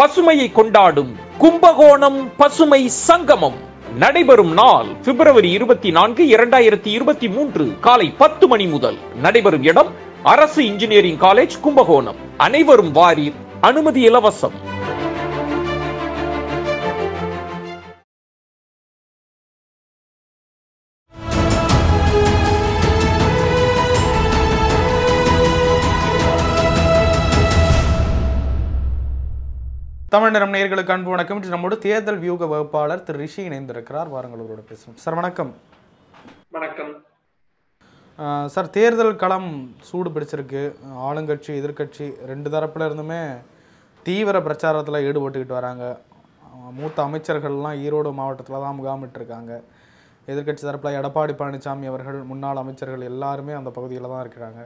பசுமையை கொண்டாடும் கும்பகோணம் பசுமை சங்கமம் நடைபெறும் நாள் பிப்ரவரி இருபத்தி நான்கு இரண்டாயிரத்தி இருபத்தி மூன்று காலை பத்து மணி முதல் நடைபெறும் இடம் அரசு இன்ஜினியரிங் காலேஜ் கும்பகோணம். அனைவரும் வாரீர். அனுமதி இலவசம். தமிழ் நிறம் நேயர்களுக்கு அன்பு வணக்கம். இன்று நம்மோடு தேர்தல் வியூக வகுப்பாளர் திரு ரிஷி இணைந்திருக்கிறார். வாருங்கள் அவரோட பேசுவோம். சார் வணக்கம். வணக்கம். சார் தேர்தல் களம் சூடு பிடிச்சிருக்கு. ஆளுங்கட்சி எதிர்க்கட்சி ரெண்டு தரப்புல இருந்துமே தீவிர பிரச்சாரத்தில் ஈடுபட்டுக்கிட்டு வராங்க. மூத்த அமைச்சர்கள்லாம் ஈரோடு மாவட்டத்தில் தான் முகாமிட்டிருக்காங்க. எதிர்க்கட்சி தரப்பில் எடப்பாடி பழனிசாமி அவர்கள் முன்னாள் அமைச்சர்கள் எல்லாருமே அந்த பகுதியில் தான் இருக்கிறாங்க.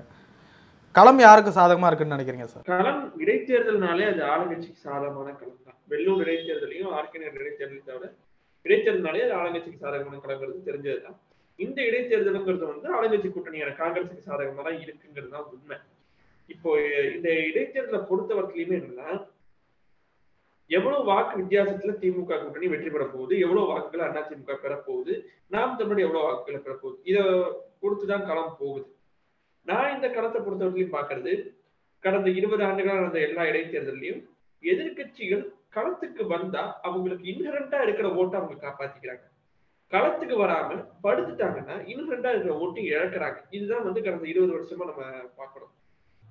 களம் யாருக்கு சாதகமா இருக்குன்னு நினைக்கிறீங்க சார்? களம் இடைத்தேர்தல்னாலே அது ஆளுங்கட்சிக்கு சாதகமான களம் தான். வெள்ளூர் இடைத்தேர்தலையும் ஆர்கேனர் இடைத்தேர்தலையும் தவிர இடைத்தேர்தல்னாலே அது ஆளுங்கட்சிக்கு சாதகமான களங்கிறது தெரிஞ்சதுதான் இந்த இடைத்தேர்தலுங்கிறது வந்து ஆளுங்கட்சி கூட்டணியான காங்கிரஸுக்கு சாதகமா தான் இருக்குங்கிறது தான் உண்மை. இப்போ இந்த இடைத்தேர்தலை பொறுத்தவரையிலுமே என்னன்னா எவ்வளவு வாக்கு வித்தியாசத்துல திமுக கூட்டணி வெற்றி பெற போகுது எவ்வளவு வாக்குகள் அதிமுக பெற போகுது நாம் தமிழ் எவ்வளவு வாக்குகளை பெற போகுது இதை பொறுத்துதான் களம் போகுது. நான் இந்த களத்தை பொறுத்தவரையிலும் பாக்குறது கடந்த இருபது ஆண்டுகளாக நடந்த எல்லா இடைத்தேர்தலையும் எதிர்க்கட்சிகள் களத்துக்கு வந்தா அவங்களுக்கு இன்ஹரண்டா இருக்கிற ஓட்டை அவங்க காப்பாத்திக்கிறாங்க. களத்துக்கு வராம படுத்துட்டாங்கன்னா இன்ஹரண்டா இருக்கிற ஓட்டை இழக்கிறாங்க. இதுதான் வந்து கடந்த இருபது வருஷமா நம்ம பார்க்கணும்.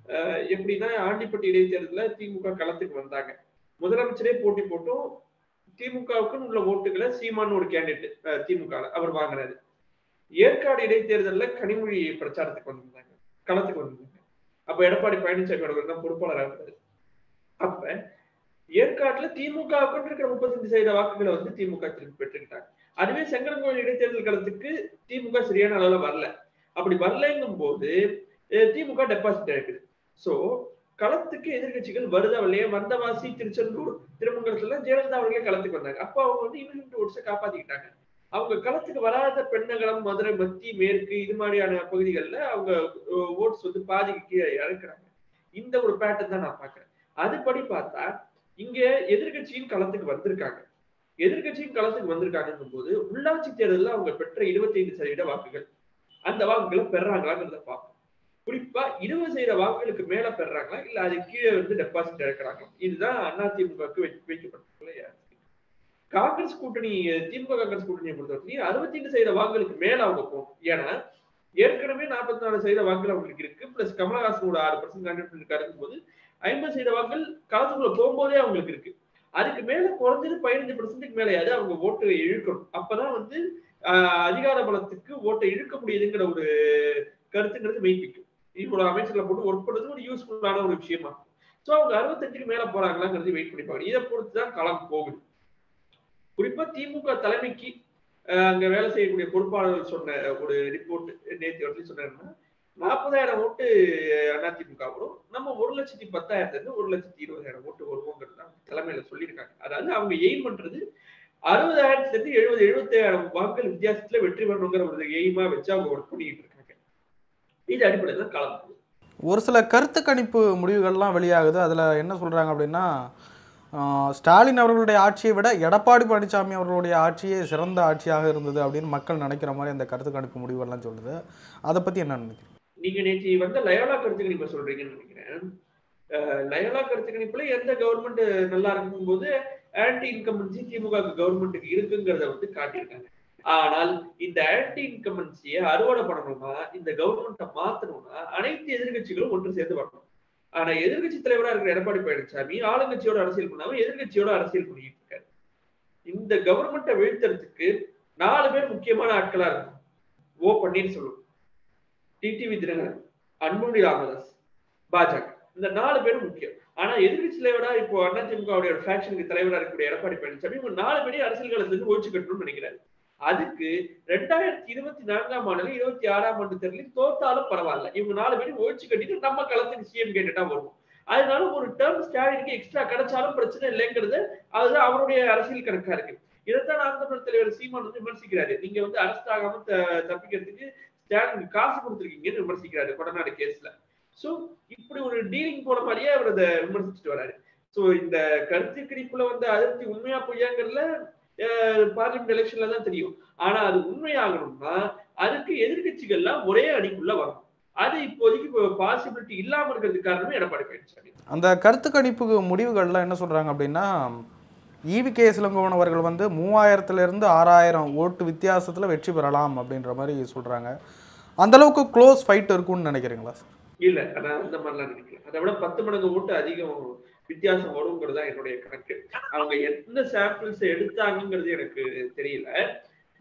அஹ் எப்படின்னா ஆண்டிப்பட்டி இடைத்தேர்தல திமுக களத்துக்கு வந்தாங்க. முதலமைச்சரே போட்டி போட்டும் திமுகவுக்குன்னு உள்ள ஓட்டுகளை சீமான் ஒரு கேண்டிடேட் திமுக அவர் வாங்குறாரு. ஏற்காடு இடைத்தேர்தல்ல கனிமொழி பிரச்சாரத்துக்கு வந்திருந்தாங்க. களத்துக்கு வந்திருந்தாங்க அப்ப எடப்பாடி பழனிசாமி அவர்கள் தான் பொறுப்பாளராக இருந்தாரு. அப்ப ஏற்காட்டுல திமுக இருக்கிற முப்பத்தஞ்சு சதவீத வாக்குகளை வந்து திமுக திருப்பி பெற்றுக்கிட்டாங்க. அதுவே செங்கல்கோயில் இடைத்தேர்தல் களத்துக்கு திமுக சரியான அளவுல வரல. அப்படி வரலங்கும் போது திமுக டெபாசிட் இருக்குது சோ களத்துக்கு எதிர்க்கட்சிகள் வருதா இல்லையா வந்தவாசி திருச்செந்தூர் திருமங்கலத்துல ஜெயலலிதா அவர்களே களத்துக்கு வந்தாங்க. அப்ப அவங்க வந்து இன்னும் ஓட்ஸை காப்பாத்திக்கிட்டாங்க. அவங்க களத்துக்கு வராத பெண்ணகலம் மதுரை மத்தி மேற்கு இது மாதிரியான பகுதிகளில் அவங்க ஓட்ஸ் வந்து பாதிக்கு கீழே இறக்குறாங்க. இந்த ஒரு பேட்டர்ன் தான் நான் பாக்குறேன் அதுபடி பார்த்தா இங்க எதிர்க்கட்சியின் களத்துக்கு வந்திருக்காங்க. எதிர்க்கட்சியின் களத்துக்கு வந்திருக்காங்கன்னும் போது உள்ளாட்சி தேர்தலில் அவங்க பெற்ற 25% சதவீத வாக்குகள். அந்த வாக்குகளை பெறாங்களாங்கிறத பார்ப்போம். குறிப்பா இருபது சதவீத வாக்குகளுக்கு மேல பெறாங்களா? இல்ல அது கீழே வந்து டெபாசிட் இறக்குறாங்களா? இதுதான் அதிமுகவுக்கு வைக்கப்படும். காங்கிரஸ் கூட்டணி திமுக காங்கிரஸ் கூட்டணியை பொறுத்தவரைக்கும் அறுபத்தி சதவீத வாக்குகளுக்கு மேல அவங்க போகும் ஏன்னா ஏற்கனவே நாற்பத்தி நாலு சதவீத வாக்குகள் அவங்களுக்கு இருக்கு. பிளஸ் கமலஹாசனோட ஆறு பர்சன்ட் கண்டிப்பாக இருக்காருக்கும் போது ஐம்பது சதவீத வாக்குகள் களத்துக்குள்ள போகும்போதே அவங்களுக்கு இருக்கு. அதுக்கு மேல குறைஞ்சது பதினஞ்சு பர்சன்ட்டுக்கு மேலேயாவது அவங்க ஓட்டு இழுக்கணும். அப்பதான் வந்து அதிகார பலத்துக்கு ஓட்டை இழுக்க முடியுதுங்கிற ஒரு கருத்துங்கிறது மெய்ப்பிக்கும் இவ்வளவு அமைச்சர்களை போட்டு ஒர்க் பண்றது ஒரு யூஸ்ஃபுல்லான ஒரு விஷயமா சோ அவங்க அறுபத்தஞ்சுக்கு மேல போறாங்களாங்கிறது வெயிட் பண்ணி இதை பொறுத்து தான் களம் போகுது. குறிப்பா திமுக தலைமைக்கு அங்க வேலை செய்யக்கூடிய பொறுப்பாளர்கள் சொன்ன ஒரு ரிப்போர்ட் நேற்று வந்து சொன்னாங்கன்னா நாற்பதாயிரம் ஓட்டு அதிமுக வரும் நம்ம ஒரு லட்சத்தி பத்தாயிரத்துல இருந்து ஒரு லட்சத்தி இருபதாயிரம் ஓட்டு வருவோங்கிறது தான் தலைமையில சொல்லியிருக்காங்க. அதாவது அவங்க எய்ம் பண்றது அறுபதாயிரத்துல இருந்து எழுபது எழுபத்தாயிரம் வாக்குகள் வித்தியாசத்துல வெற்றி பெறணுங்கிற ஒரு எய்மா வச்சு அவங்க ஒர்க் பண்ணிட்டு இருக்காங்க. இது அடிப்படையில் தான் களம். ஒரு சில கருத்து கணிப்பு முடிவுகள்லாம் வெளியாகுது. அதில் என்ன சொல்கிறாங்க அப்படின்னா ஸ்டாலின் அவர்களுடைய ஆட்சியை விட எடப்பாடி பழனிசாமி அவர்களுடைய ஆட்சியே சிறந்த ஆட்சியாக இருந்தது அப்படின்னு மக்கள் நினைக்கிற மாதிரி அந்த கருத்து கணிப்பு முடிவெல்லாம் சொல்லுது. அதை பற்றி என்ன நினைக்கிறீங்க? நீங்க நேற்று வந்து லயோலா கருத்து கணிப்பை சொல்றீங்கன்னு நினைக்கிறேன். லயோலா கருத்து கணிப்புல எந்த கவர்மெண்ட் நல்லா இருக்கும் போது ஆன்டி இன்கம்பன்சி திமுக கவர்மெண்ட்டுக்கு இருக்குங்கிறத வந்து காட்டியிருக்காங்க. ஆனால் இந்த ஆன்டி இன்கம்பன்சியை அறுவடை பண்ணணும்னா இந்த கவர்மெண்ட்டை மாத்தணும்னா அனைத்து எதிர்கட்சிகளும் ஒன்று சேர்ந்து வரணும். ஆனா எதிர்கட்சி தலைவரா இருக்கிற எடப்பாடி பழனிசாமி ஆளுங்கட்சியோட அரசியல் பண்ணாம எதிர்க்கட்சியோட அரசியல் பண்ணிட்டு இருக்காரு. இந்த கவர்மெண்ட்டை வீழ்த்துறதுக்கு நாலு பேர் முக்கியமான ஆட்களா இருக்கும் ஓ பன்னீர்செல்வம் டிடிவி தினகரன் அன்புமணி ராமதாஸ் பாஜக. இந்த நாலு பேரும் முக்கியம். ஆனா எதிர்கட்சி தலைவரா இப்போ அதிமுகவுடைய ஃபேக்ஷனுக்கு தலைவரா இருக்கக்கூடிய எடப்பாடி பழனிசாமி இவங்க நாலு பேரையும் அரசியல் களத்துக்கு ஒழிச்சு கட்டணும்னு நினைக்கிறாரு. அதுக்கு ரெண்டாயிரத்தி இருபத்தி நான்காம் ஆண்டுல இருபத்தி ஆறாம் ஆண்டு தேர்தலில் தோத்தாலும் பரவாயில்ல. இவங்க நாலு பேரும் ஒழிச்சு கட்டிட்டு நம்ம களத்துக்கு சிஎம் கேட்டுட்டா வருவோம். அதனால ஒரு டேர்ம் ஸ்டாலினுக்கு எக்ஸ்ட்ரா கிடைச்சாலும் பிரச்சனை இல்லைங்கிறது அதுதான் அவருடைய அரசியல் கணக்கா இருக்கு. இதைத்தான் நாம் தலைவர் சீமான் வந்து விமர்சிக்கிறாரு. நீங்க வந்து அரஸ்ட் ஆகாம த- தப்பிக்கிறதுக்கு ஸ்டாலின் காசு கொடுத்துருக்கீங்கன்னு விமர்சிக்கிறாரு கொடநாடு கேஸ்ல. சோ இப்படி ஒரு டீலிங் போன மாதிரியே அவர் அதை விமர்சிச்சுட்டு வராரு. சோ இந்த கருத்து கணிப்புல வந்து அதிருப்தி உண்மையா பொய்யாங்கிறதுல பார்லிமெண்ட் எலெக்ஷன்ல தான் தெரியும். ஆனா அது உண்மையாகணும்னா அதுக்கு எதிர்கட்சிகள்லாம் ஒரே அணிக்குள்ள வரும் அது இப்போதைக்கு பாசிபிலிட்டி இல்லாம இருக்கிறதுக்கு காரணமே எடப்பாடி பழனிசாமி அந்த கருத்து கணிப்பு முடிவுகள்ல என்ன சொல்றாங்க அப்படின்னா ஈவி கே சிலங்கோவன் அவர்கள் வந்து மூவாயிரத்துல இருந்து ஆறாயிரம் ஓட்டு வித்தியாசத்துல வெற்றி பெறலாம் அப்படின்ற மாதிரி சொல்றாங்க. அந்த அளவுக்கு க்ளோஸ் ஃபைட் இருக்கும்னு நினைக்கிறீங்களா சார்? இல்ல நான் அந்த மாதிரிலாம் நினைக்கல. அதை விட பத்து மடங்கு ஓட்டு அதிகம் வித்தியாசம் வருங்கிறது தான் என்னுடைய கணக்கு. அவங்க எந்த சாம்பிள்ஸ் எடுத்தாங்கிறது எனக்கு தெரியல.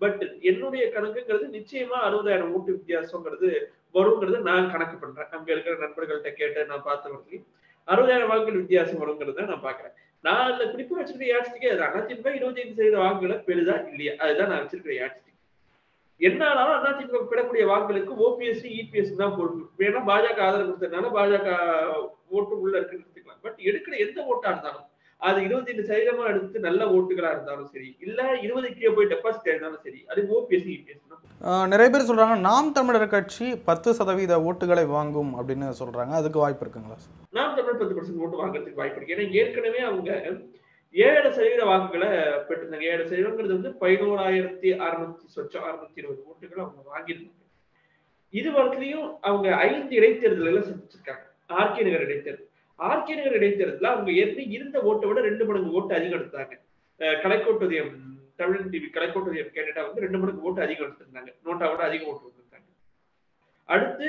பட் என்னுடைய கணக்குங்கிறது நிச்சயமா அறுபதாயிரம் ஓட்டு வித்தியாசங்கிறது வருங்கிறது நான் கணக்கு பண்றேன். அங்க இருக்கிற நண்பர்கள்ட்ட கேட்டு நான் பார்த்த வரைக்கும் அறுபதாயிரம் வாக்குகள் வித்தியாசம் வருங்கிறத நான் பாக்குறேன் நான் அதுல குறிப்பு வச்சிருக்கிற யாட்சிக்கே அது அதிமுக இருபத்தி ஐந்து சதவீத வாக்குகளை பெருதா இல்லையா? அதுதான் நான் வச்சிருக்கிற யாட்சிக்கு என்ன ஆனாலும் அதிமுக பெறக்கூடிய வாக்குகளுக்கு ஓபிஎஸ் இபிஎஸ் தான் பொறுப்பு வேணா பாஜக ஆதரவு கொடுத்ததுனால பாஜக ஓட்டு உள்ள இருக்கு. பட் எடுக்கிற எந்த ஓட்டா இருந்தாலும் அது இருபத்தி ஐந்து சதவீதமா எடுத்து நல்ல ஓட்டுகளா இருந்தாலும் சரி இல்ல இருபது கீழே போய் டெபாசிட் இருந்தாலும் சரி அது ஓபிஎஸ் இபிஎஸ் தான். ஆஹ் நிறைய பேர் சொல்றாங்க நாம் தமிழர் கட்சி பத்து சதவீத ஓட்டுகளை வாங்கும் அப்படின்னு சொல்றாங்க. அதுக்கு வாய்ப்பு இருக்குங்களா? நாம் தமிழ் பத்து பர்சன்ட் ஓட்டு வாங்குறதுக்கு வாய்ப்பு இருக்கு. ஏன்னா ஏற்கனவே அவங்க ஏழு சதவீத வாக்குகளை பெற்றிருந்தாங்க. ஏழு சதவீதங்கிறது வந்து பதினோராயிரத்தி அறுநூத்தி சொச்சம் அறுநூத்தி இருபது ஓட்டுகளை அவங்க வாங்கியிருந்தாங்க. இது வரத்துலயும் அவங்க ஐந்து இடைத்தேர்தல்களை சந்திச்சிருக்காங்க. ஆர்கே நகர் இடைத்தேர்தல். ஆர்கே நகர் அவங்க ஏற்கனவே இருந்த ஓட்டை விட ரெண்டு மடங்கு ஓட்டு அதிகம் எடுத்தாங்க. கலைக்கோட்டுதயம் தமிழன் டிவி கலைக்கோட்டுதயம் கேண்டிடா வந்து ரெண்டு மடங்கு ஓட்டு அதிகம் எடுத்திருந்தாங்க. நோட்டா விட அதிகம் ஓட்டு வந்திருந்தாங்க அடுத்து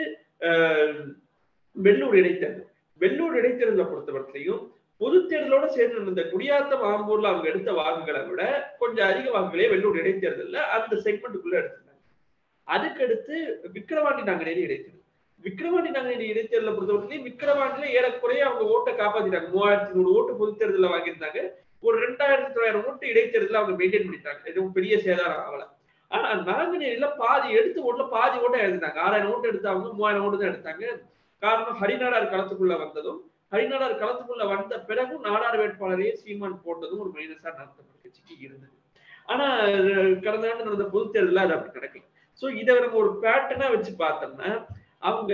வெள்ளூர் இடைத்தேர்தல். வெள்ளூர் இடைத்தேர்தலை பொறுத்தவரையிலையும் பொது தேர்தலோட சேர்ந்து இருந்த குடியாத்தம் ஆம்பூர்ல அவங்க எடுத்த வாக்குகளை விட கொஞ்சம் அதிக வாக்குகளே வெள்ளூர் இடைத்தேர்தலில் அந்த செக்மெண்ட்டுக்குள்ள எடுத்திருந்தாங்க. அதுக்கடுத்து விக்கிரவாண்டி நிறைய இடைத்தேர்தல். விக்கிரவாண்டி நாங்குநேரி இடைத்தேர்தல பொறுத்தவரையிலையும் விக்கிரவாண்டியில ஏறக்குறைய அவங்க ஓட்டை காப்பாத்திட்டாங்க. மூவாயிரத்தி நூறு ஓட்டு பொது தேர்தலில் வாங்கியிருந்தாங்க. ஒரு ரெண்டாயிரத்தி தொள்ளாயிரம் ஓட்டு இடைத்தேர்தலில் அவங்க மெயின்டைன் பண்ணிட்டாங்க. எதுவும் பெரிய சேதாரம் ஆகல ஆனா நாங்குநேரியில பாதி எடுத்து ஓட்டுல பாதி ஓட்டை எழுதினாங்க ஆறாயிரம் ஓட்டு எடுத்தாங்க மூவாயிரம் ஓட்டு தான் எடுத்தாங்க. காரணம் ஹரிநாடார் களத்துக்குள்ள வந்ததும் ஹரிநாடார் களத்துக்குள்ள வந்த பிறகும் நாடார் வேட்பாளரையே சீமான் போட்டதும் ஒரு மைனஸா நாம் கட்சிக்கு இருந்தது. ஆனா கடந்த ஆண்டு நடந்த பொது தேர்தலில் அது அப்படி நடக்கல. சோ இதை நம்ம ஒரு பேட்டர்னா வச்சு பார்த்தோம்னா அவங்க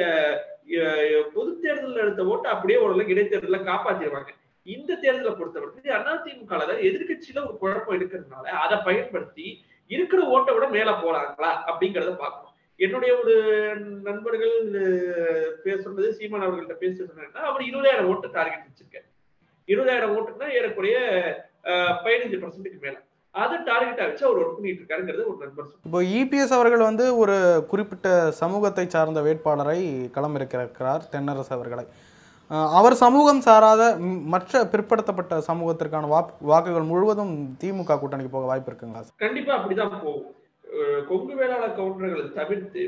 பொது தேர்தலில் எடுத்த ஓட்டை அப்படியே ஓரளவுக்கு இடைத்தேர்தலில் காப்பாத்திடுவாங்க இந்த தேர்தலை பொறுத்தவரைக்கும் அதிமுக எதிர்கட்சியில ஒரு குழப்பம் இருக்கிறதுனால அதை பயன்படுத்தி இருக்கிற ஓட்டை விட மேல போறாங்களா அப்படிங்கறத பார்க்கணும். என்னுடைய ஒரு நண்பர்கள் பேசுறது சீமான் அவர்கள்ட்ட பேச அவர் இருபதாயிரம் ஓட்டு டார்கெட் வச்சிருக்காரு. இருபதாயிரம் ஓட்டுனா ஏறக்குறைய பதினஞ்சு பர்சன்ட்டுக்கு மேல. அதை டார்கெட்டா வச்சு அவர் ஒர்க் பண்ணிட்டு இருக்காருங்கிறது ஒரு நண்பர். இப்போ இபிஎஸ் அவர்கள் வந்து ஒரு குறிப்பிட்ட சமூகத்தை சார்ந்த வேட்பாளரை களமிறக்கிறார் தென்னரசு அவர்களை. அவர் சமூகம் சாராத மற்ற பிற்படுத்தப்பட்ட சமூகத்திற்கான வாக்கு வாக்குகள் முழுவதும் திமுக கூட்டணிக்கு போக வாய்ப்பு இருக்குங்களா சார்? கண்டிப்பா அப்படிதான் போகும் கொங்கு வேளாளர் கவுண்டர்களை தவிர்த்து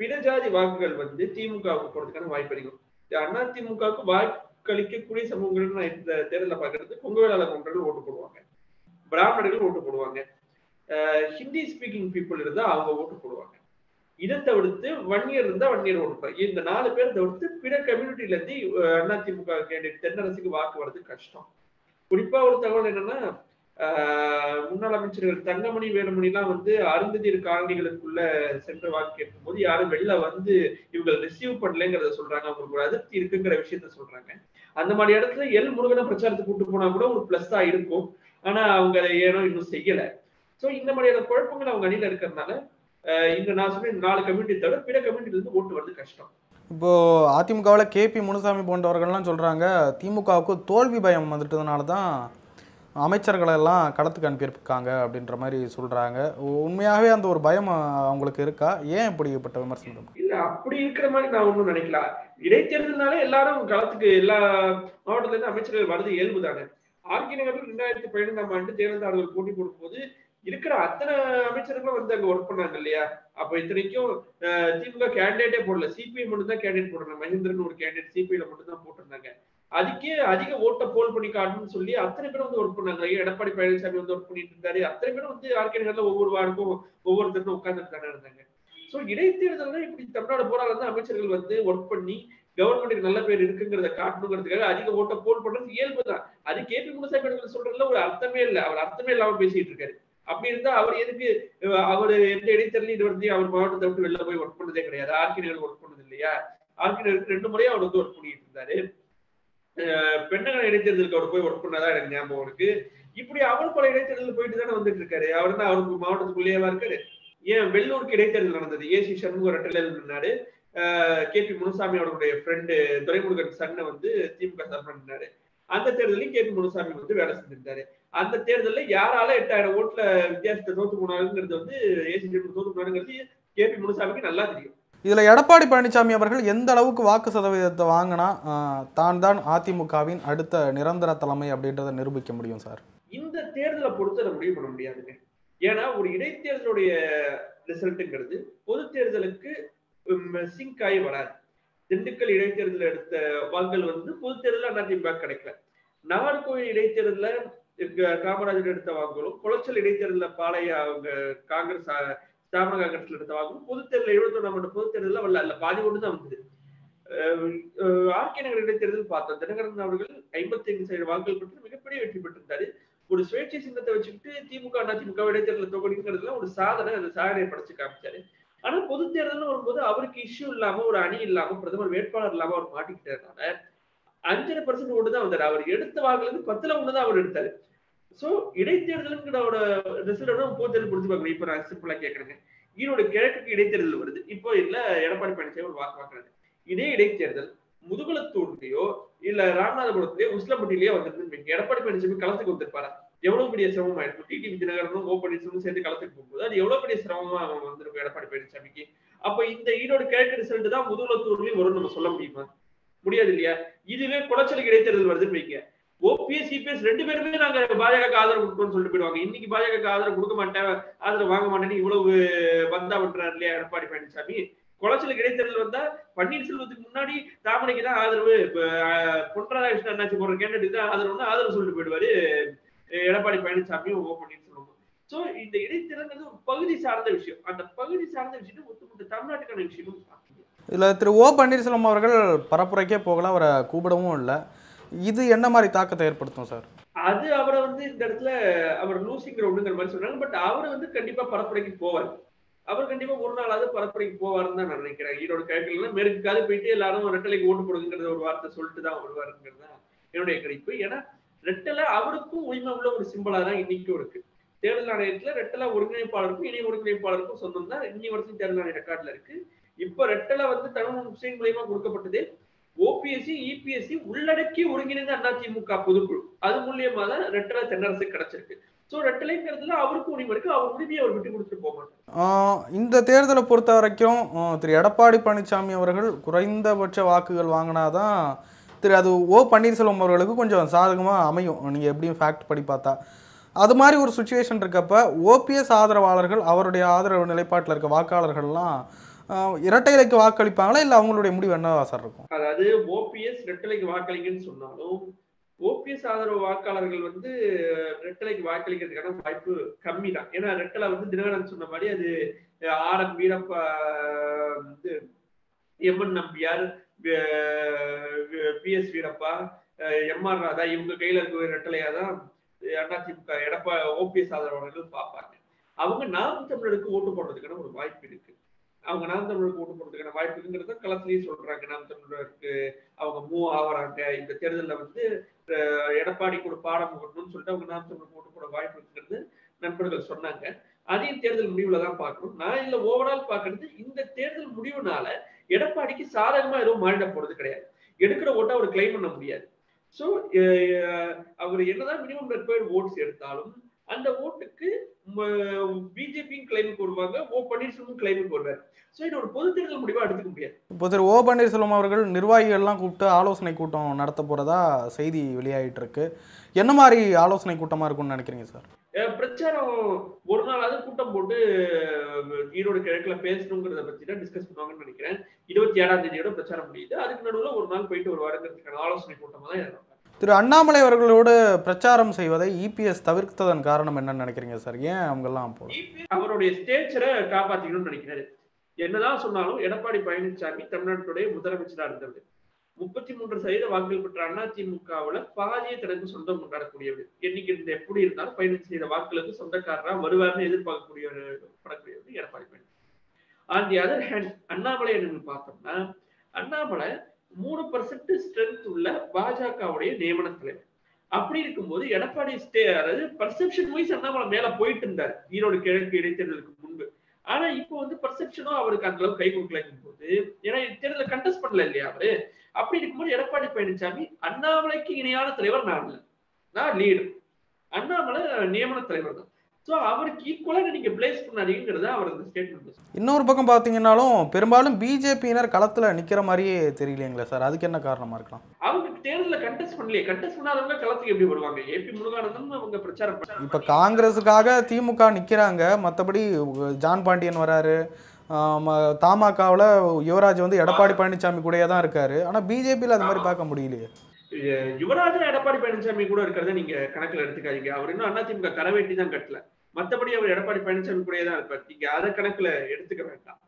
பிற ஜாதி வாக்குகள் வந்து திமுகவுக்கு போறதுக்கான வாய்ப்பு அதிகம். அண்ணா திமுகவுக்கு வாக்களிக்கக்கூடிய சமூகங்கள் நான் இந்த தேர்தலில் பார்க்கறது கொங்கு வேளாளர் கவுண்டர்கள் ஓட்டு போடுவாங்க. பிராமணர்கள் ஓட்டு போடுவாங்க. ஹிந்தி ஸ்பீக்கிங் பீப்புள் இருந்தா அவங்க ஓட்டு போடுவாங்க. இதை தவிர்த்து வன்னியர் இருந்தா வன்னியர் ஓட்டு போடுவாங்க. இந்த நாலு பேர் தவிர்த்து பிற கம்யூனிட்டில இருந்து அதிமுக கேண்டிடேட் தென்னரசுக்கு வாக்கு வர்றது கஷ்டம். குறிப்பா ஒரு தகவல் என்னன்னா முன்னாள் அமைச்சர்கள் தங்கமணி வேலுமணி எல்லாம் வந்து அருந்ததியர் காலனிகளுக்குள்ள சென்ற வாக்கு கேட்கும் போது யாரும் வெளில வந்து இவங்க ரிசீவ் பண்ணலங்கிறத சொல்றாங்க. அவங்களுக்கு ஒரு அதிருப்தி இருக்குங்கிற விஷயத்த சொல்றாங்க. அந்த மாதிரி இடத்துல எல் முருகனை பிரச்சாரத்துக்கு கூட்டு போனா கூட ஒரு பிளஸ் தான் இருக்கும். ஆனா அவங்க ஏனோ இன்னும் செய்யல. சோ இந்த மாதிரியான குழப்பங்கள் அவங்க அணியில இருக்கிறதுனால இந்த நான் சொன்ன இந்த நாலு கம்யூனிட்டி தவிர பிற கம்யூனிட்டில இருந்து ஓட்டு வருது கஷ்டம். இப்போ அதிமுகவில் கேபி முனுசாமி போன்றவர்கள்லாம் சொல்றாங்க திமுகவுக்கு தோல்வி பயம் வந்துட்டதுனால தான் அமைச்சர்களை எல்லாம் களத்துக்கு அனுப்பியிருக்காங்க அப்படின்ற மாதிரி சொல்றாங்க. உண்மையாகவே அந்த ஒரு பயம் அவங்களுக்கு இருக்கா? ஏன் இப்படிப்பட்ட விமர்சனம்? இல்ல அப்படி இருக்கிற மாதிரி நான் ஒண்ணும் நினைக்கல. இடைத்தேர்தல்னாலே எல்லாரும் களத்துக்கு எல்லா மாவட்டத்துல இருந்து அமைச்சர்கள் வருது இயல்பு தானே ஆர்கே நகரில் ரெண்டாயிரத்தி பதினைந்தாம் ஆண்டு ஜெயலலிதா அவர்கள் போட்டி போடும்போது இருக்கிற அத்தனை அமைச்சர்களும் வந்து அங்க ஒர்க் பண்ணாங்க இல்லையா? அப்ப இத்தனைக்கும் திமுக கேண்டிடேட்டே போடல. சிபிஐ மட்டும் தான் கேண்டிடேட் போடுறாங்க மகேந்திரன் ஒரு கேண்டிடேட் சிபிஐல மட்டும் தான் போட்டிருந்தாங்க. அதுக்கே அதிக ஓட்டை போல் பண்ணி காட்டணும்னு சொல்லி அத்தனை பேரும் வந்து ஒர்க் பண்ணாங்க. எடப்பாடி பழனிசாமி வந்து ஒர்க் பண்ணிட்டு இருந்தாரு. அத்தனை பேரும் வந்து ஆர்கே நகர்ல ஒவ்வொரு வாரமும் ஒவ்வொருத்தரும் உட்கார்ந்துட்டு தானே இருந்தாங்க. சோ இடைத்தேர்தல்னா இப்படி தமிழ்நாடு போராட வந்து அமைச்சர்கள் வந்து ஒர்க் பண்ணி கவர்மெண்ட்டுக்கு நல்ல பேர் இருக்குங்கிறத காட்டணுங்கிறதுக்காக அதிக ஓட்ட போல் பண்றது இயல்பு தான். அது கேபி முனுசாமி அவர்கள் சொல்றதுல ஒரு அர்த்தமே இல்லை. அவர் அர்த்தமே இல்லாம பேசிட்டு இருக்காரு. அப்படி இருந்தா அவர் எதுக்கு அவரு அவர் எந்த இடைத்தேர்தலையும் வந்து அவர் மாவட்டத்தை விட்டு வெளில போய் ஒர்க் பண்ணதே கிடையாது. ஆர்கினர் ஒர்க் பண்ணது இல்லையா? ஆர்கினருக்கு ரெண்டு முறையும் அவர் வந்து ஒர்க் பண்ணிட்டு இருந்தாரு. அஹ் இடைத்தேர்தலுக்கு அவர் போய் ஒர்க் பண்ணாதான் எனக்கு ஞாபகம் இருக்கு. இப்படி அவர் பல இடைத்தேர்தல் போயிட்டு தானே வந்துட்டு இருக்காரு. அவர் தான் அவருக்கு மாவட்டத்துக்குள்ளேயேவா இருக்காரு? ஏன் வெள்ளூருக்கு இடைத்தேர்தல் நடந்தது. ஏசி சண்முக ரெட்டலையில் நின்னாரு. கே பி முனுசாமி அவருடைய ஃப்ரெண்டு துரைமுருகன் சன்னை வந்து திமுக சார்பில் நின்னாரு அந்த தேர்தலையும் கே பி முனுசாமி வந்து வேலை செஞ்சிருந்தாரு. அந்த தேர்தலில் யாரால எட்டாயிரம் ஓட்டுல வித்தியாசத்தை தோத்து போனாருங்கிறது வந்து ஏசி தோத்து போனாருங்கிறது கே பி முனுசாமிக்கு நல்லா தெரியும். இதில் எடப்பாடி பழனிசாமி அவர்கள் எந்த அளவுக்கு வாக்கு சதவீதத்தை வாங்கினா தான் தான் அதிமுகவின் அடுத்த நிரந்தர தலைமை அப்படின்றத நிரூபிக்க முடியும் சார்? இந்த தேர்தலை பொறுத்து அதை முடிவு பண்ண முடியாதுங்க. ஏன்னா ஒரு இடைத்தேர்தலுடைய ரிசல்ட்டுங்கிறது பொது தேர்தலுக்கு சிங்க் ஆகி வராது. திண்டுக்கல் இடைத்தேர்தல் எடுத்த வாக்குகள் வந்து பொது தேர்தலில் அதிமுக கிடைக்கல. நாகர்கோவில் இடைத்தேர்தலில் காமராஜர் எடுத்த வாக்குகளும் குளச்சல் இடைத்தேர்தலில் பாளைய அவங்க காங்கிரஸ் ஆ- காங்கிரஸ்ல எடுத்த வாக்குகளும் பொது தேர்தல் எழுபத்தி ஒன்றாம் பொது தேர்தலில் வரல. அல்ல பாதி ஒன்று தான் வந்தது. ஆர்கே நகர் இடைத்தேர்தல் பார்த்தோம். தினகரன் அவர்கள் ஐம்பத்தி ஐந்து சதவீத வாக்குகள் பெற்று மிகப்பெரிய வெற்றி பெற்றிருந்தாரு. ஒரு சுயேட்சை சின்னத்தை வச்சுக்கிட்டு திமுக அதிமுக இடைத்தேர்தல் தோக்கடிக்கிறதுல ஒரு சாதனை. அந்த சாதனையை படைச்சு காமிச்சாரு. ஆனா பொது தேர்தல்னு வரும்போது அவருக்கு இஷ்யூ இல்லாம ஒரு அணி இல்லாம பிரதமர் வேட்பாளர் இல்லாம அவர் மாட்டிக்கிட்டதுனால அஞ்சரை பர்சன்ட் ஓட்டு தான் வந்தார். அவர் எடுத்த வாக்குல இருந்து பத்துல ஒண்ணு தான் அவர் எடுத்தாரு. சோ இடைத்தேர்தலுங்கிற ரிசல்ட் பொது தேர்தல் புரிஞ்சு பார்க்கணும். இப்ப நான் சிம்பிளா கேக்குறேங்க. ஈரோடு கிழக்குக்கு இடைத்தேர்தல் வருது. இப்போ இல்ல எடப்பாடி பழனிசாமி ஒரு வாக்கு வாக்குறாரு இதே இடைத்தேர்தல் முதுகுளத்தூர்லயோ இல்ல ராமநாதபுரத்திலயோ உஸ்லம்பட்டிலேயோ வந்திருந்து எடப்பாடி பழனிசாமி களத்துக்கு வந்திருப்பாரா? எவ்வளவு பெரிய சிரமம் ஆயிருக்கும் டிடிவி விஜயநகரமும் ஓ பன்னீர்செல்வம் சேர்ந்து களத்துக்கு போகும்போது அது எவ்வளவு பெரிய சிரமமா அவன் வந்திருக்கும் எடப்பாடி பழனிசாமிக்கு அப்ப இந்த ஈரோடு கிழக்கு ரிசல்ட் தான் முதுகுலத்தூர்லயும் வரும்னு நம்ம சொல்ல முடியுமா? முடியாது இல்லையா? இதுவே குளச்சலுக்கு இடைத்தேர்தல் வருதுன்னு வைங்க. ஓபிஎஸ் சிபிஎஸ் ரெண்டு பேருமே நாங்க பாஜக ஆதரவு கொடுக்கணும்னு சொல்லிட்டு போயிடுவாங்க. இன்னைக்கு பாஜக ஆதரவு கொடுக்க மாட்டேன் ஆதரவு வாங்க மாட்டேன்னு இவ்வளவு பந்தா பண்றாரு இல்லையா எடப்பாடி பழனிசாமி குளச்சலுக்கு இடைத்தேர்தல் வந்தா பன்னீர்செல்வத்துக்கு முன்னாடி தாமரைக்கு தான் ஆதரவு இப்ப, பொன் ராதாகிருஷ்ணன் அண்ணாச்சி போடுற கேண்டிடேட் தான் ஆதரவுன்னா ஆதரவு சொல்லிட்டு போயிடுவாரு எடப்பாடி பழனிசாமியும் ஓ பன்னீர்செல்வம் சோ இந்த இடைத்தேர்தல் ஒரு பகுதி சார்ந்த விஷயம். அந்த பகுதி சார்ந்த விஷயம் ஒட்டுமொத்த தமிழ்நாட்டுக்கான விஷயமும். இதில் திரு ஓ பன்னீர்செல்வம் அவர்கள் பரப்புரைக்கே போகல அவரை கூப்பிடவும் இல்லை. இது என்ன மாதிரி தாக்கத்தை ஏற்படுத்தும் சார்? அது அவரை வந்து இந்த இடத்துல அவர் லூசிங் கிரவுண்டுங்கிற மாதிரி சொன்னாங்க பட் அவர் வந்து கண்டிப்பா பரப்புரைக்கு போவார். அவர் கண்டிப்பா ஒரு நாளாவது பரப்புரைக்கு போவாருன்னு தான் நான் நினைக்கிறேன். ஈரோடு கிழக்குல மேற்குக்காவது போயிட்டு எல்லாரும் ரெட்டலைக்கு ஓட்டு போடுங்கிறத ஒரு வார்த்தை சொல்லிட்டு தான் வருவாருங்கிறது தான் என்னுடைய கணிப்பு. ஏன்னா ரெட்டல அவருக்கும் உரிமை உள்ள ஒரு சிம்பிளா தான் இன்னைக்கும் இருக்கு. தேர்தல் ஆணையத்துல ரெட்டலை ஒருங்கிணைப்பாளருக்கும் இணை ஒருங்கிணைப்பாளருக்கும் சொந்தம் தான் இன்னி வருஷம் தேர்தல் ஆணைய ரெக்கார்ட்ல இருக்கு. இப்ப ரெட்டலை வந்து தமிழ் முஸ்லீம் மூலியமா கொடுக்கப்பட்டது ஓபிஎஸ்சி இபிஎஸ்சி உள்ளடக்கி ஒருங்கிணைந்த அதிமுக பொதுக்குழு. அது மூலியமா தான் ரெட்டலை தென்னரசு கிடைச்சிருக்கு. சோ ரெட்டலைங்கிறதுல அவருக்கும் உரிமை இருக்கு. அவர் உரிமையை அவர் விட்டு கொடுத்துட்டு போகணும் இந்த தேர்தலை பொறுத்த வரைக்கும் திரு எடப்பாடி பழனிசாமி அவர்கள் குறைந்தபட்ச வாக்குகள் வாங்கினாதான் திரு அது ஓ பன்னீர்செல்வம் அவர்களுக்கு கொஞ்சம் சாதகமாக அமையும். நீங்கள் எப்படியும் ஃபேக்ட் படி பார்த்தா. அது மாதிரி ஒரு சுச்சுவேஷன் இருக்கப்ப ஓபிஎஸ் ஆதரவாளர்கள் அவருடைய ஆதரவு நிலைப்பாட்டில் இருக்க வாக்காளர்கள்லாம் இரட்டை இலைக்கு வாக்களிப்பாங்களா? இல்லை அவங்களுடைய முடிவு என்னவா சார் இருக்கும்? அதாவது ஓபிஎஸ் ரெட்டலைக்கு வாக்களிக்குன்னு சொன்னாலும் ஓபிஎஸ் ஆதரவு வாக்காளர்கள் வந்து ரெட்டலைக்கு வாக்களிக்கிறதுக்கான வாய்ப்பு கம்மி தான் ஏன்னா ரெட்டலை வந்து தினகரன் சொன்ன மாதிரி அது ஆர் எம் வீரப்பா வந்து M N Nambiar P S Veerappa M R Radha இவங்க கையில இருக்கிற ரெட்டலையா தான் அதிமுக எடப்பா ஓபிஎஸ் ஆதரவாளர்கள் பார்ப்பாங்க. அவங்க நாம் தமிழருக்கு ஓட்டு போடுறதுக்கான ஒரு வாய்ப்பு இருக்கு. அவங்க நாம் தமிழருக்கு ஓட்டு போடுறதுக்கான வாய்ப்பு இருக்குங்கிறத களத்திலேயே சொல்றாங்க. நாம் தமிழருக்கு அவங்க மூவ் ஆகுறாங்க. இந்த தேர்தலில் வந்து எடப்பாடி கூட பாடம் போடணும்னு சொல்லிட்டு அவங்க நாம் தமிழருக்கு ஓட்டு போட வாய்ப்பு இருக்குங்கிறது நண்பர்கள் சொன்னாங்க. அதையும் தேர்தல் முடிவுல தான் பார்க்கணும். நான் இதுல ஓவரால் பாக்குறது இந்த தேர்தல் முடிவுனால எடப்பாடிக்கு சாதகமா எதுவும் மாறிட போறது கிடையாது. எடுக்கிற ஓட்டை அவர் கிளைம் பண்ண முடியாது. ஸோ அவர் என்னதான் மினிமம் ரெக்வயர்ட் ஓட்ஸ் எடுத்தாலும் அந்த ஓட்டுக்கு பிஜேபியும் கிளைமுக்கு வருவாங்க ஓ பன்னீர்செல்வம் கிளைமுக்கு வருவார். ஸோ இது ஒரு பொது தேர்தல் முடிவாக எடுத்துக்க முடியாது. இப்போ திரு ஓ பன்னீர்செல்வம் அவர்கள் நிர்வாகிகள்லாம் கூப்பிட்டு ஆலோசனை கூட்டம் நடத்த போகிறதா செய்தி வெளியாகிட்டு இருக்கு. என்ன மாதிரி ஆலோசனை கூட்டமாக இருக்கும்னு நினைக்கிறீங்க சார்? பிரச்சாரம் ஒரு நாளாவது கூட்டம் போட்டு ஈரோடு கிழக்குல பேசணுங்கிறத பத்தி தான் டிஸ்கஸ் பண்ணுவாங்கன்னு நினைக்கிறேன். இருபத்தி ஏழாம் தேதியோட பிரச்சாரம் முடியுது. அதுக்கு நடுவுல ஒரு நாள் போயிட்டு ஒரு வாரங்கிறதுக்கான ஆலோசனை கூட்டமா தான் நடக்கும். திரு அண்ணாமலை அவர்களோடு பிரச்சாரம் செய்வதை இபிஎஸ் தவிர்த்ததன் காரணம் என்னன்னு நினைக்கிறீங்க சார்? ஏன் அவங்கெல்லாம் அவருடைய ஸ்டேச்சரை காப்பாத்திக்கணும்னு நினைக்கிறாரு. என்னதான் சொன்னாலும் எடப்பாடி பழனிசாமி தமிழ்நாட்டுடைய முதலமைச்சரா இருந்தவர். முப்பத்தி மூன்று சதவீத வாக்குகள் பெற்ற அதிமுகவுல பாதியை தனக்கு சொந்தம் கொண்டாடக்கூடியவர். எண்ணிக்கை இருந்த எப்படி இருந்தாலும் பதினஞ்சு சதவீத வாக்குகளுக்கு சொந்தக்காரரா வருவார்னு எதிர்பார்க்கக்கூடிய படக்கூடியவர் Edappadi Palaniswami on the other hand Annamalai என்று பார்த்தோம்னா அண்ணாமலை மூணு பர்சன்ட் ஸ்ட்ரென்த் உள்ள பாஜகவுடைய நியமன தலைவர். அப்படி இருக்கும்போது எடப்பாடி ஸ்டே அதாவது பர்செப்ஷன் வைஸ் அண்ணாமலை மேல போயிட்டு இருந்தார். ஈரோடு கிழக்கு இடைத்தேர்தலுக்கு முன்பு. ஆனா இப்போ வந்து பர்செப்ஷனும் அவருக்கு அந்த அளவுக்கு கை கொடுக்கலங்கும் போது ஏன்னா தேர்தலை கண்டெஸ்ட் பண்ணல இல்லையா அவரு? அப்படி இருக்கும்போது எடப்பாடி பழனிசாமி அண்ணாமலைக்கு இணையான தலைவர் நான் இல்லை. நான் லீடு அண்ணாமலை நியமன தலைவர் தான். சோ அவருக்கு ஈக்குவலா நீங்க பிளேஸ் பண்ணாதீங்கிறத அவர் அந்த ஸ்டேட்மெண்ட் இன்னொரு பக்கம் பார்த்தீங்கன்னாலும் பெரும்பாலும் பிஜேபியினர் களத்தில் நிற்கிற மாதிரியே தெரியலைங்களே சார். அதுக்கு என்ன காரணமாக இருக்கலாம்? அவங்க தேர்தல கண்டெஸ்ட் பண்ணலையே. கண்டெஸ்ட் பண்ணாதவங்க களத்துக்கு எப்படி வருவாங்க? ஏபி முருகானந்தம் அவங்க பிரச்சாரம் இப்போ காங்கிரஸுக்காக திமுக நிற்கிறாங்க மற்றபடி ஜான் பாண்டியன் வராரு. தமாகாவில் யுவராஜ் வந்து எடப்பாடி பழனிசாமி கூடயே தான் இருக்காரு. ஆனால் பிஜேபியில் அது மாதிரி பார்க்க முடியலையே. யு- யுவராஜன் எடப்பாடி பழனிசாமி கூட இருக்கிறத நீங்க கணக்குல எடுத்துக்காதீங்க. அவர் இன்னும் அதிமுக கரவேட்டி தான் கட்டல. மத்தபடி அவர் எடப்பாடி பழனிசாமி கூடயே தான் இருப்பார். நீங்க அதை கணக்குல எடுத்துக்க வேண்டாம்.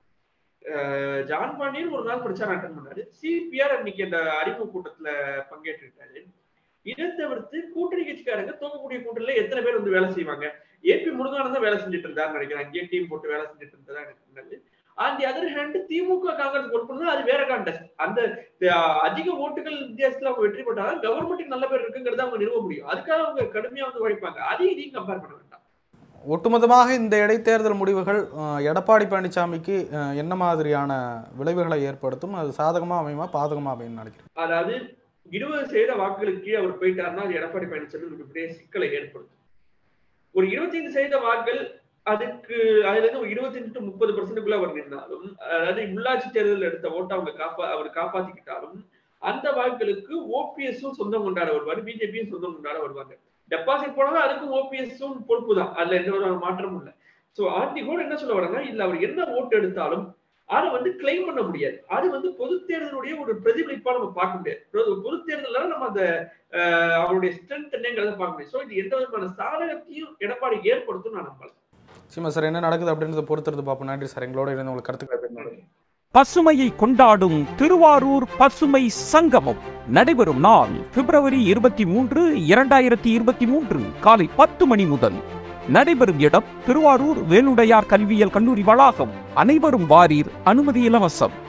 ஜான் பாண்டியன் ஒரு நாள் பிரச்சாரம் அட்டன் பண்ணாரு. சிபிஆர் அன்னைக்கு அந்த அறிமுக கூட்டத்துல பங்கேற்றிருக்காரு. இதை தவிர்த்து கூட்டணி கட்சிக்காரங்க தூங்கக்கூடிய கூட்டணியில எத்தனை பேர் வந்து வேலை செய்வாங்க? ஏபி முருகானந்தம் வேலை செஞ்சுட்டு இருந்தாருன்னு நினைக்கிறேன். அங்கேயே டீம் போட்டு வேலை செஞ்சுட்டு இருந்ததா எனக்கு on the other hand DMK Congress work பண்ணா அது வேற கான்டெஸ்ட் அந்த அதிக ஓட்டுகள் வித்தியாசத்துல அவங்க வெற்றி பெற்றாலும் கவர்மெண்ட்டுக்கு நல்ல பேர் இருக்குங்கிறத அவங்க நிறுவ முடியும். அதுக்காக அவங்க கடுமையா வந்து உழைப்பாங்க. அதையும் இதையும் கம்பேர் பண்ண ஒட்டுமொத்தமாக இந்த இடைத்தேர்தல் முடிவுகள் எடப்பாடி பழனிசாமிக்கு என்ன மாதிரியான விளைவுகளை ஏற்படுத்தும்? அது சாதகமாக அமையுமா பாதகமாக அமையும் நினைக்கிறேன் அதாவது இருபது சதவீத வாக்குகளுக்கு கீழே அவர் போயிட்டாருன்னா அது எடப்பாடி பழனிசாமி மிகப்பெரிய சிக்கலை ஏற்படுத்தும். ஒரு இருபத்தைந்து சதவீத வாக்குகள் அதுக்கு அதுல இருந்து ஒரு இருபத்தஞ்சு டு முப்பது பர்சன்ட்டுக்குள்ள அவர் நின்றாலும் அதாவது உள்ளாட்சி தேர்தலில் எடுத்த ஓட்டை அவங்க காப்பா அவர் காப்பாத்திக்கிட்டாலும் அந்த வாக்குகளுக்கு ஓபிஎஸும் சொந்தம் கொண்டாட வருவார் பிஜேபியும் சொந்தம் கொண்டாட வருவாங்க. டெபாசிட் போனாலும் அதுக்கும் ஓபிஎஸும் பொறுப்பு தான் அதுல எந்த ஒரு மாற்றமும் இல்லை. சோ ஆர்டி கூட என்ன சொல்ல வராங்க இல்ல அவர் என்ன ஓட்டு எடுத்தாலும் அதை வந்து கிளைம் பண்ண முடியாது. அது வந்து பொது தேர்தலுடைய ஒரு பிரதிபலிப்பா நம்ம பார்க்க முடியாது. பொது- தேர்தல்ல நம்ம அந்த அவருடைய ஸ்ட்ரென்த் என்னங்கிறத பார்க்க முடியும் சோ இது எந்த விதமான சாதகத்தையும் எடப்பாடி ஏற்படுத்தும் நான் நம்பல. சிமா சார் என்ன நடக்குது அப்படின்றத பொறுத்திருந்து பார்ப்போம். நன்றி சார். எங்களோட இருந்து உங்களுக்கு கருத்துக்களை. பசுமையை கொண்டாடும் திருவாரூர் பசுமை சங்கமம். நடைபெறும் நாள் பிப்ரவரி இருபத்தி மூன்று இரண்டாயிரத்தி இருபத்தி மூன்று காலை பத்து மணி முதல். நடைபெறும் இடம் திருவாரூர் வேலுடையார் கல்வியியல் கல்லூரி வளாகம். அனைவரும் வாரீர் அனுமதி இலவசம்.